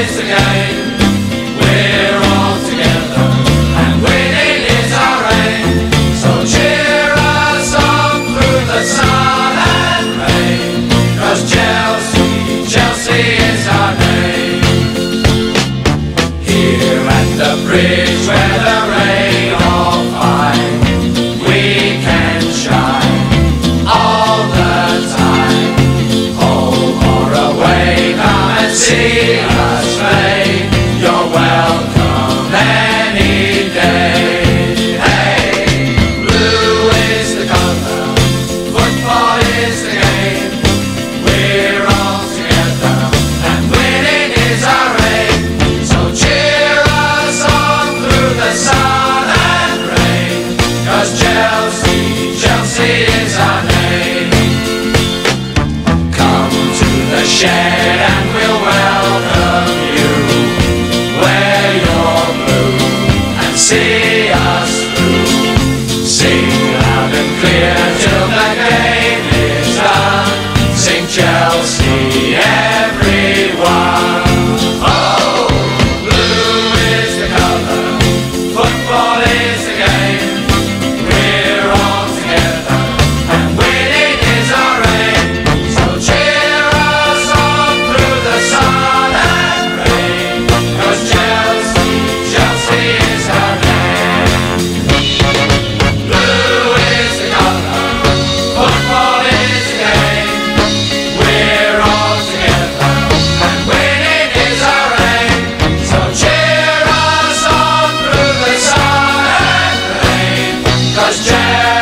is the game. We're all together, and winning is our aim. So cheer us on through the sun and Chelsea, Chelsea is our name. Here at the bridge. Shed and we'll 'Cause Chelsea